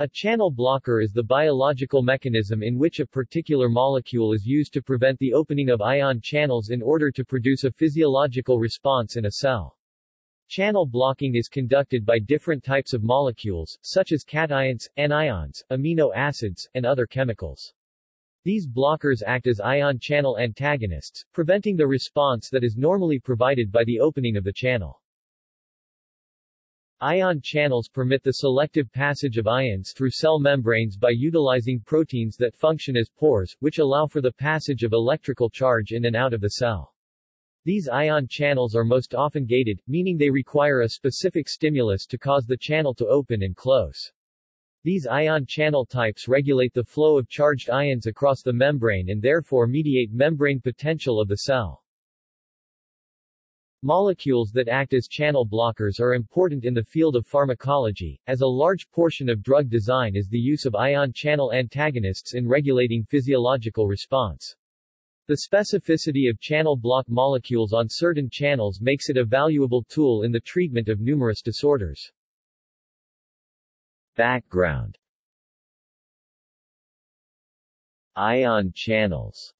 A channel blocker is the biological mechanism in which a particular molecule is used to prevent the opening of ion channels in order to produce a physiological response in a cell. Channel blocking is conducted by different types of molecules, such as cations, anions, amino acids, and other chemicals. These blockers act as ion channel antagonists, preventing the response that is normally provided by the opening of the channel. Ion channels permit the selective passage of ions through cell membranes by utilizing proteins that function as pores, which allow for the passage of electrical charge in and out of the cell. These ion channels are most often gated, meaning they require a specific stimulus to cause the channel to open and close. These ion channel types regulate the flow of charged ions across the membrane and therefore mediate membrane potential of the cell. Molecules that act as channel blockers are important in the field of pharmacology, as a large portion of drug design is the use of ion channel antagonists in regulating physiological response. The specificity of channel block molecules on certain channels makes it a valuable tool in the treatment of numerous disorders. Background Ion channels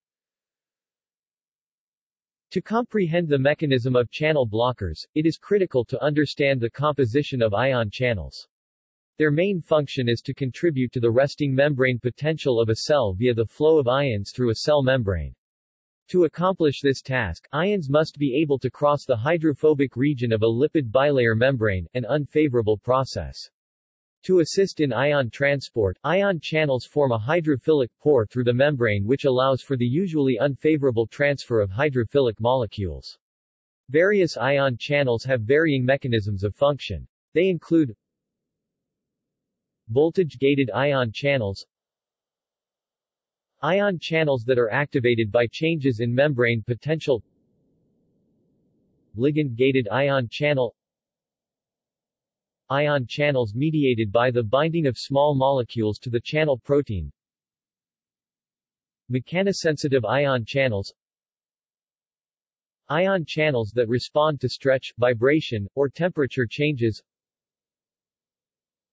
To comprehend the mechanism of channel blockers, it is critical to understand the composition of ion channels. Their main function is to contribute to the resting membrane potential of a cell via the flow of ions through a cell membrane. To accomplish this task, ions must be able to cross the hydrophobic region of a lipid bilayer membrane, an unfavorable process. To assist in ion transport, ion channels form a hydrophilic pore through the membrane which allows for the usually unfavorable transfer of hydrophilic molecules. Various ion channels have varying mechanisms of function. They include voltage-gated ion channels Ion channels that are activated by changes in membrane potential Ligand-gated ion channel Ion channels mediated by the binding of small molecules to the channel protein. Mechanosensitive ion channels. Ion channels that respond to stretch, vibration, or temperature changes.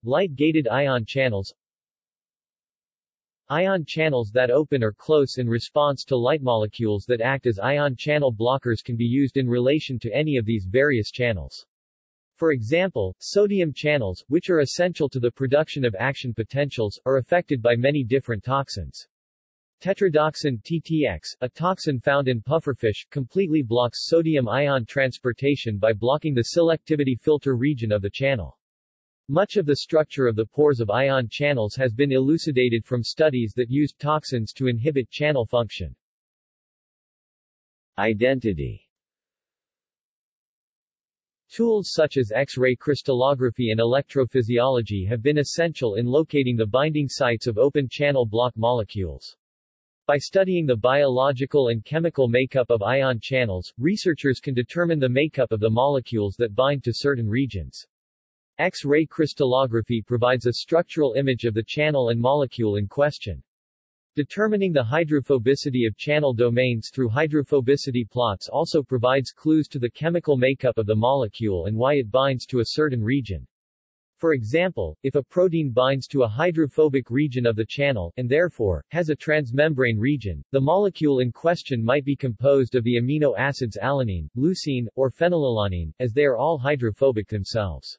Light-gated ion channels. Ion channels that open or close in response to light molecules that act as ion channel blockers can be used in relation to any of these various channels. For example, sodium channels, which are essential to the production of action potentials, are affected by many different toxins. Tetrodotoxin TTX, a toxin found in pufferfish, completely blocks sodium ion transportation by blocking the selectivity filter region of the channel. Much of the structure of the pores of ion channels has been elucidated from studies that used toxins to inhibit channel function. Identity Tools such as X-ray crystallography and electrophysiology have been essential in locating the binding sites of open channel block molecules. By studying the biological and chemical makeup of ion channels, researchers can determine the makeup of the molecules that bind to certain regions. X-ray crystallography provides a structural image of the channel and molecule in question. Determining the hydrophobicity of channel domains through hydrophobicity plots also provides clues to the chemical makeup of the molecule and why it binds to a certain region. For example, if a protein binds to a hydrophobic region of the channel, and therefore, has a transmembrane region, the molecule in question might be composed of the amino acids alanine, leucine, or phenylalanine, as they are all hydrophobic themselves.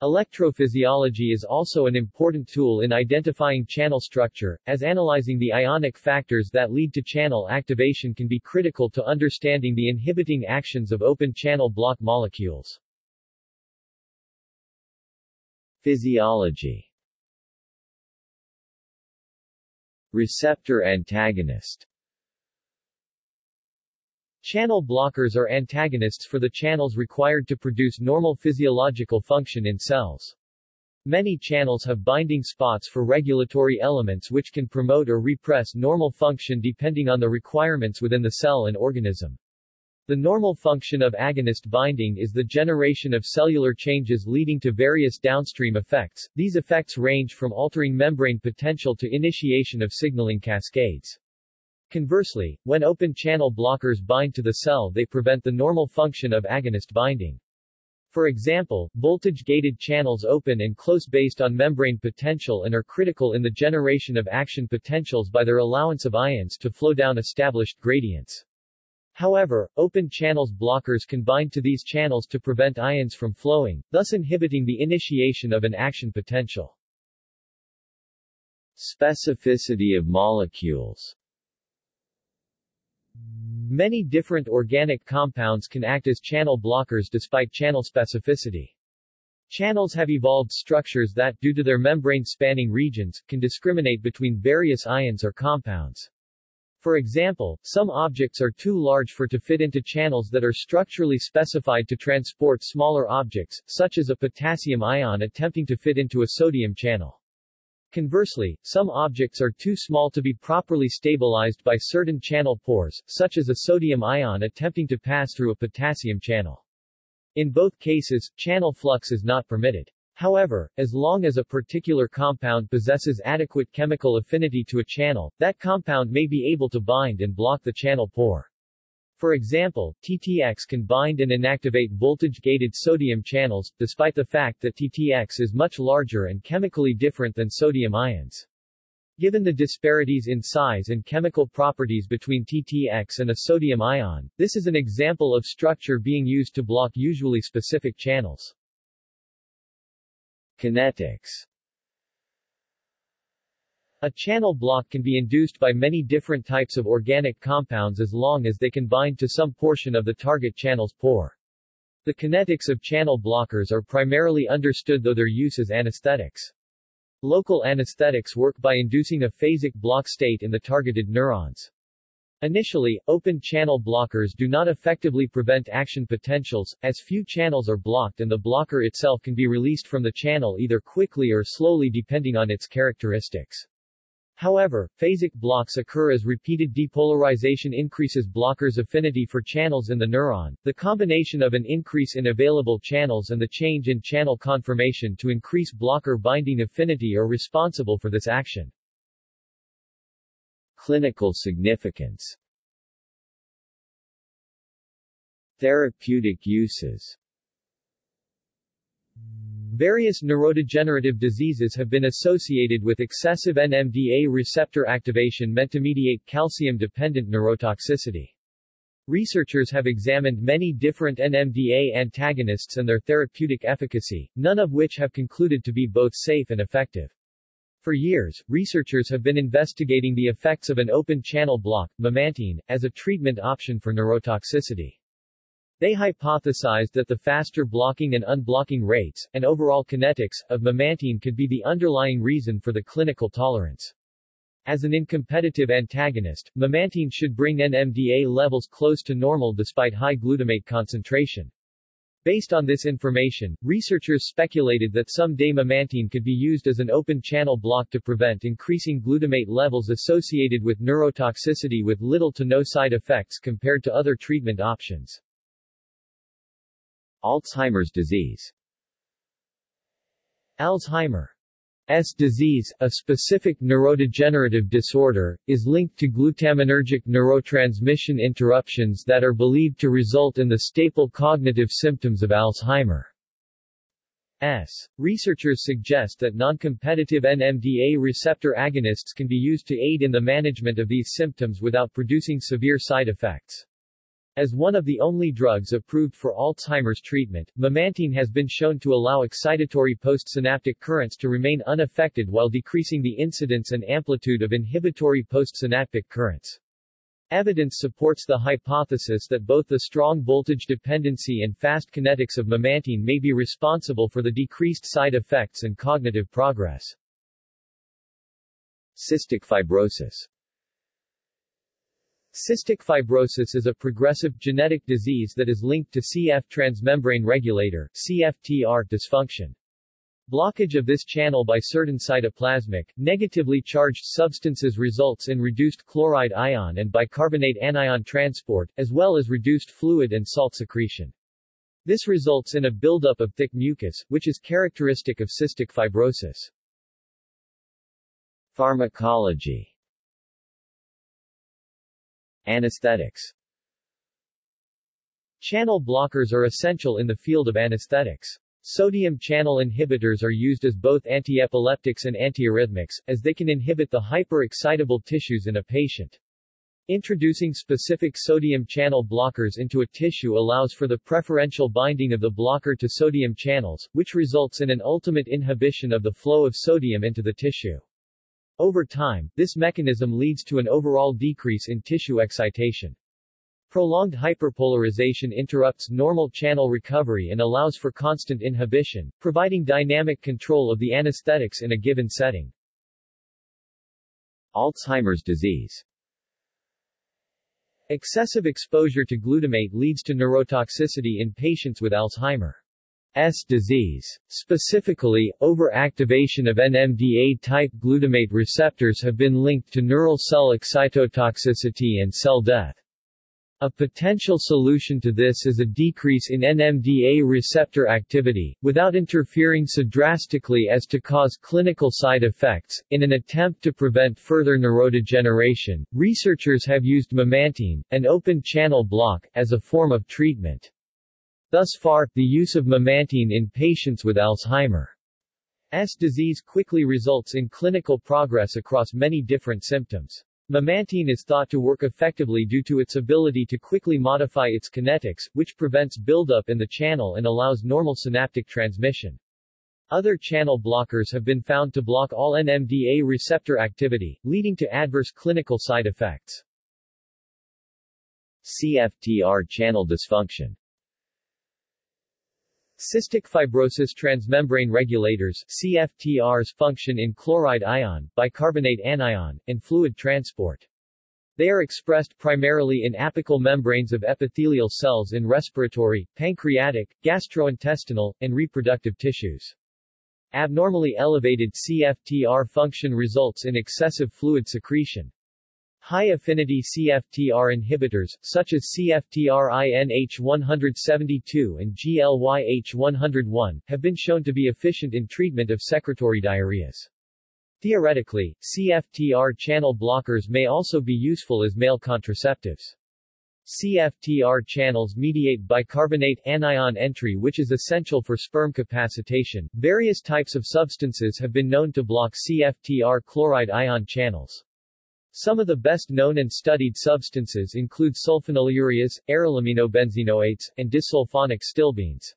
Electrophysiology is also an important tool in identifying channel structure, as analyzing the ionic factors that lead to channel activation can be critical to understanding the inhibiting actions of open channel block molecules. Physiology Receptor antagonist Channel blockers are antagonists for the channels required to produce normal physiological function in cells. Many channels have binding spots for regulatory elements which can promote or repress normal function depending on the requirements within the cell and organism. The normal function of agonist binding is the generation of cellular changes leading to various downstream effects. These effects range from altering membrane potential to initiation of signaling cascades. Conversely, when open channel blockers bind to the cell they prevent the normal function of agonist binding. For example, voltage-gated channels open and close based on membrane potential and are critical in the generation of action potentials by their allowance of ions to flow down established gradients. However, open channels blockers can bind to these channels to prevent ions from flowing, thus inhibiting the initiation of an action potential. Specificity of molecules Many different organic compounds can act as channel blockers despite channel specificity. Channels have evolved structures that, due to their membrane-spanning regions, can discriminate between various ions or compounds. For example, some objects are too large for to fit into channels that are structurally specified to transport smaller objects, such as a potassium ion attempting to fit into a sodium channel. Conversely, some objects are too small to be properly stabilized by certain channel pores, such as a sodium ion attempting to pass through a potassium channel. In both cases, channel flux is not permitted. However, as long as a particular compound possesses adequate chemical affinity to a channel, that compound may be able to bind and block the channel pore. For example, TTX can bind and inactivate voltage-gated sodium channels, despite the fact that TTX is much larger and chemically different than sodium ions. Given the disparities in size and chemical properties between TTX and a sodium ion, this is an example of structure being used to block usually specific channels. Kinetics A channel block can be induced by many different types of organic compounds as long as they can bind to some portion of the target channel's pore. The kinetics of channel blockers are primarily understood though their use as anesthetics. Local anesthetics work by inducing a phasic block state in the targeted neurons. Initially, open channel blockers do not effectively prevent action potentials, as few channels are blocked and the blocker itself can be released from the channel either quickly or slowly depending on its characteristics. However, phasic blocks occur as repeated depolarization increases blockers' affinity for channels in the neuron. The combination of an increase in available channels and the change in channel conformation to increase blocker binding affinity are responsible for this action. Clinical significance Therapeutic uses Various neurodegenerative diseases have been associated with excessive NMDA receptor activation meant to mediate calcium-dependent neurotoxicity. Researchers have examined many different NMDA antagonists and their therapeutic efficacy, none of which have concluded to be both safe and effective. For years, researchers have been investigating the effects of an open channel block, memantine, as a treatment option for neurotoxicity. They hypothesized that the faster blocking and unblocking rates, and overall kinetics, of memantine could be the underlying reason for the clinical tolerance. As an uncompetitive antagonist, memantine should bring NMDA levels close to normal despite high glutamate concentration. Based on this information, researchers speculated that someday memantine could be used as an open-channel block to prevent increasing glutamate levels associated with neurotoxicity with little to no side effects compared to other treatment options. Alzheimer's disease Alzheimer S disease, a specific neurodegenerative disorder, is linked to glutaminergic neurotransmission interruptions that are believed to result in the staple cognitive symptoms of Alzheimer's. S. Researchers suggest that non-competitive NMDA receptor agonists can be used to aid in the management of these symptoms without producing severe side effects. As one of the only drugs approved for Alzheimer's treatment, memantine has been shown to allow excitatory postsynaptic currents to remain unaffected while decreasing the incidence and amplitude of inhibitory postsynaptic currents. Evidence supports the hypothesis that both the strong voltage dependency and fast kinetics of memantine may be responsible for the decreased side effects and cognitive progress. Cystic fibrosis Cystic fibrosis is a progressive, genetic disease that is linked to CF transmembrane regulator CFTR dysfunction. Blockage of this channel by certain cytoplasmic, negatively charged substances results in reduced chloride ion and bicarbonate anion transport, as well as reduced fluid and salt secretion. This results in a buildup of thick mucus, which is characteristic of cystic fibrosis. Pharmacology Anesthetics Channel blockers are essential in the field of anesthetics. Sodium channel inhibitors are used as both antiepileptics and antiarrhythmics, as they can inhibit the hyperexcitable tissues in a patient. Introducing specific sodium channel blockers into a tissue allows for the preferential binding of the blocker to sodium channels, which results in an ultimate inhibition of the flow of sodium into the tissue. Over time, this mechanism leads to an overall decrease in tissue excitation. Prolonged hyperpolarization interrupts normal channel recovery and allows for constant inhibition, providing dynamic control of the anesthetics in a given setting. Alzheimer's disease Excessive exposure to glutamate leads to neurotoxicity in patients with Alzheimer's disease. Specifically, overactivation of NMDA-type glutamate receptors have been linked to neural cell excitotoxicity and cell death. A potential solution to this is a decrease in NMDA receptor activity, without interfering so drastically as to cause clinical side effects. In an attempt to prevent further neurodegeneration, researchers have used memantine, an open channel block, as a form of treatment. Thus far, the use of memantine in patients with Alzheimer's disease quickly results in clinical progress across many different symptoms. Memantine is thought to work effectively due to its ability to quickly modify its kinetics, which prevents buildup in the channel and allows normal synaptic transmission. Other channel blockers have been found to block all NMDA receptor activity, leading to adverse clinical side effects. CFTR channel dysfunction Cystic fibrosis transmembrane regulators CFTRs function in chloride ion, bicarbonate anion, and fluid transport. They are expressed primarily in apical membranes of epithelial cells in respiratory, pancreatic, gastrointestinal, and reproductive tissues. Abnormally elevated CFTR function results in excessive fluid secretion. High-affinity CFTR inhibitors, such as CFTR-INH172 and GLYH101, have been shown to be efficient in treatment of secretory diarrheas. Theoretically, CFTR channel blockers may also be useful as male contraceptives. CFTR channels mediate bicarbonate anion entry which is essential for sperm capacitation. Various types of substances have been known to block CFTR chloride ion channels. Some of the best known and studied substances include sulfonylureas, arylaminobenzenoates, and disulfonic stilbenes.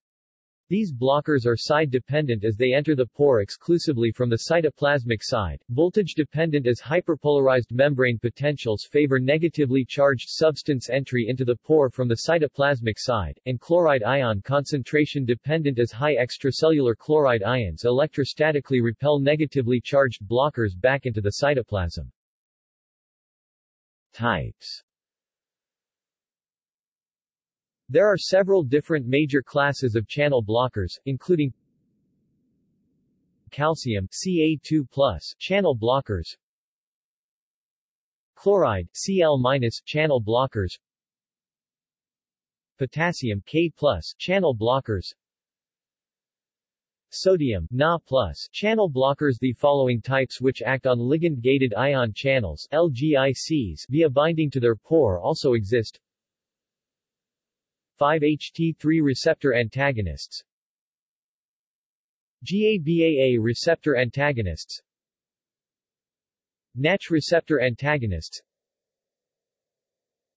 These blockers are side-dependent as they enter the pore exclusively from the cytoplasmic side, voltage-dependent as hyperpolarized membrane potentials favor negatively charged substance entry into the pore from the cytoplasmic side, and chloride ion concentration dependent as high extracellular chloride ions electrostatically repel negatively charged blockers back into the cytoplasm. Types. There are several different major classes of channel blockers, including calcium Ca2+, channel blockers chloride Cl- channel blockers potassium K+, channel blockers Sodium Na channel blockers. The following types which act on ligand-gated ion channels LGICs via binding to their pore also exist. 5-HT3 receptor antagonists. GABAA receptor antagonists. NACH receptor antagonists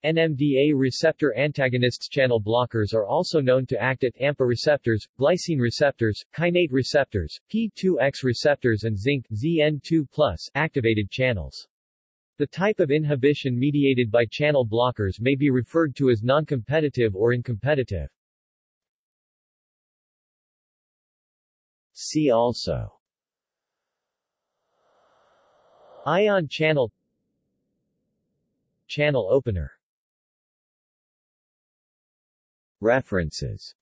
NMDA receptor antagonists channel blockers are also known to act at AMPA receptors, glycine receptors, kainate receptors, P2X receptors and zinc ZN2+ activated channels. The type of inhibition mediated by channel blockers may be referred to as non-competitive or uncompetitive. See also Ion channel Channel opener References